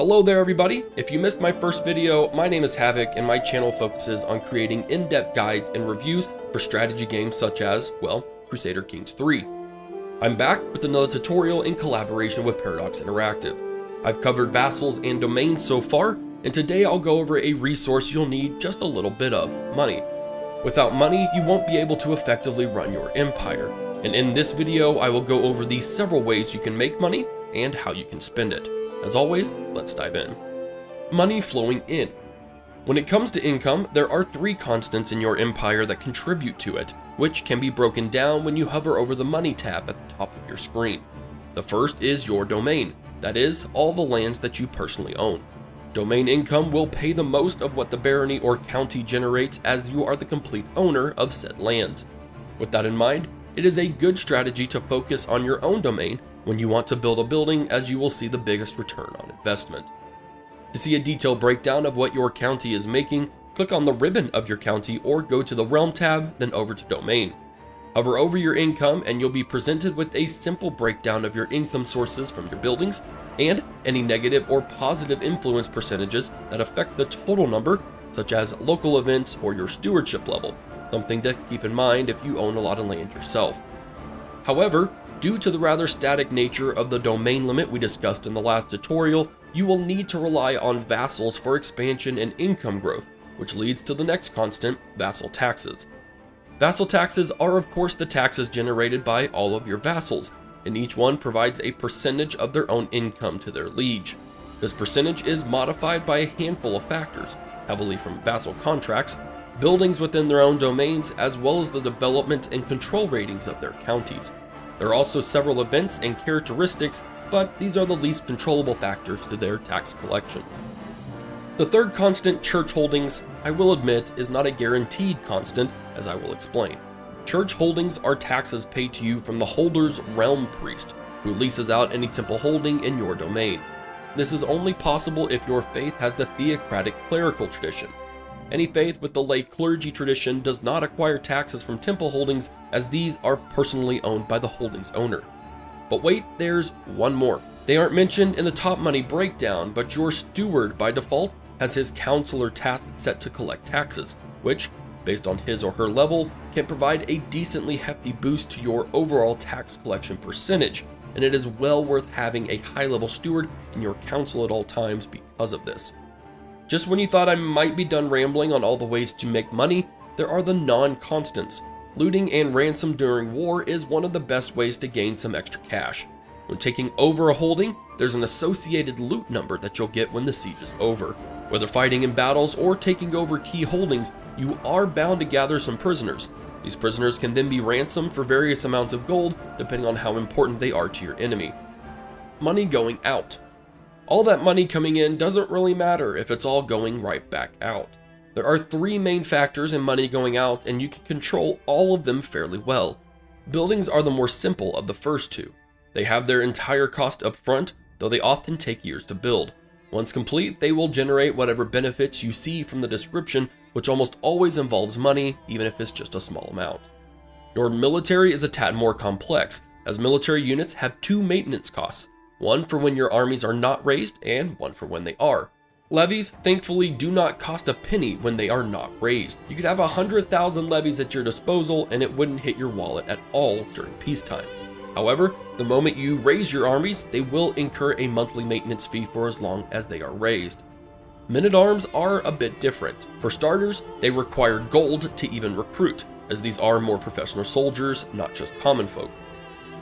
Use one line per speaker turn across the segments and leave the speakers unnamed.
Hello there everybody! If you missed my first video, my name is Havoc and my channel focuses on creating in-depth guides and reviews for strategy games such as, well, Crusader Kings 3. I'm back with another tutorial in collaboration with Paradox Interactive. I've covered vassals and domains so far, and today I'll go over a resource you'll need just a little bit of, money. Without money, you won't be able to effectively run your empire, and in this video I will go over the several ways you can make money and how you can spend it. As always, let's dive in. Money flowing in. When it comes to income, there are three constants in your empire that contribute to it, which can be broken down when you hover over the money tab at the top of your screen. The first is your domain, that is, all the lands that you personally own. Domain income will pay the most of what the barony or county generates as you are the complete owner of said lands. With that in mind, it is a good strategy to focus on your own domain when you want to build a building as you will see the biggest return on investment. To see a detailed breakdown of what your county is making, click on the ribbon of your county or go to the Realm tab, then over to Domain. Hover over your income and you'll be presented with a simple breakdown of your income sources from your buildings and any negative or positive influence percentages that affect the total number, such as local events or your stewardship level, something to keep in mind if you own a lot of land yourself. However, Due to the rather static nature of the domain limit we discussed in the last tutorial, you will need to rely on vassals for expansion and income growth, which leads to the next constant, vassal taxes. Vassal taxes are of course the taxes generated by all of your vassals, and each one provides a percentage of their own income to their liege. This percentage is modified by a handful of factors, heavily from vassal contracts, buildings within their own domains, as well as the development and control ratings of their counties. There are also several events and characteristics, but these are the least controllable factors to their tax collection. The third constant, church holdings, I will admit, is not a guaranteed constant, as I will explain. Church holdings are taxes paid to you from the holder's realm priest, who leases out any temple holding in your domain. This is only possible if your faith has the theocratic clerical tradition, any faith with the lay clergy tradition does not acquire taxes from temple holdings as these are personally owned by the holdings owner. But wait, there's one more. They aren't mentioned in the top money breakdown, but your steward by default has his counselor tasked set to collect taxes, which, based on his or her level, can provide a decently hefty boost to your overall tax collection percentage, and it is well worth having a high level steward in your council at all times because of this. Just when you thought I might be done rambling on all the ways to make money, there are the non-constants. Looting and ransom during war is one of the best ways to gain some extra cash. When taking over a holding, there's an associated loot number that you'll get when the siege is over. Whether fighting in battles or taking over key holdings, you are bound to gather some prisoners. These prisoners can then be ransomed for various amounts of gold, depending on how important they are to your enemy. Money going out. All that money coming in doesn't really matter if it's all going right back out. There are three main factors in money going out and you can control all of them fairly well. Buildings are the more simple of the first two. They have their entire cost up front, though they often take years to build. Once complete, they will generate whatever benefits you see from the description, which almost always involves money, even if it's just a small amount. Your military is a tad more complex, as military units have two maintenance costs, one for when your armies are not raised and one for when they are. Levies, thankfully, do not cost a penny when they are not raised. You could have 100,000 levies at your disposal and it wouldn't hit your wallet at all during peacetime. However, the moment you raise your armies, they will incur a monthly maintenance fee for as long as they are raised. Men-at-arms are a bit different. For starters, they require gold to even recruit, as these are more professional soldiers, not just common folk.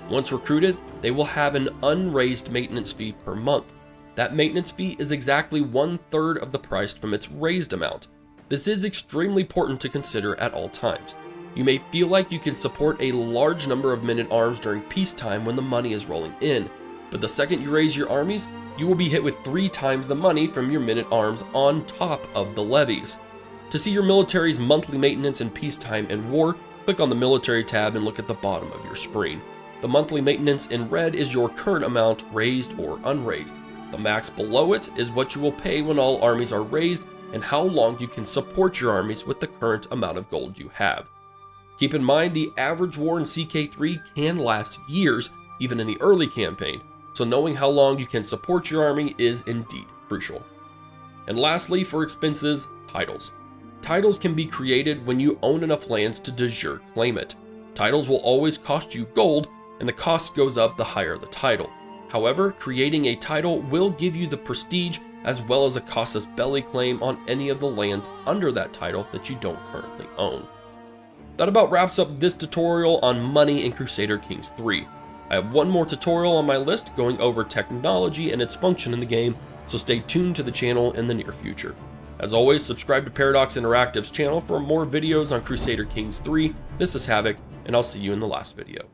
Once recruited, they will have an unraised maintenance fee per month. That maintenance fee is exactly one third of the price from its raised amount. This is extremely important to consider at all times. You may feel like you can support a large number of men-at-arms during peacetime when the money is rolling in, but the second you raise your armies, you will be hit with three times the money from your men-at-arms on top of the levies. To see your military's monthly maintenance in peacetime and war, click on the military tab and look at the bottom of your screen. The monthly maintenance in red is your current amount, raised or unraised. The max below it is what you will pay when all armies are raised and how long you can support your armies with the current amount of gold you have. Keep in mind the average war in CK3 can last years, even in the early campaign, so knowing how long you can support your army is indeed crucial. And lastly, for expenses, titles. Titles can be created when you own enough lands to de jure claim it. Titles will always cost you gold, and the cost goes up the higher the title. However, creating a title will give you the prestige as well as a casus belli claim on any of the lands under that title that you don't currently own. That about wraps up this tutorial on money in Crusader Kings 3. I have one more tutorial on my list going over technology and its function in the game, so stay tuned to the channel in the near future. As always, subscribe to Paradox Interactive's channel for more videos on Crusader Kings 3. This is Havoc, and I'll see you in the last video.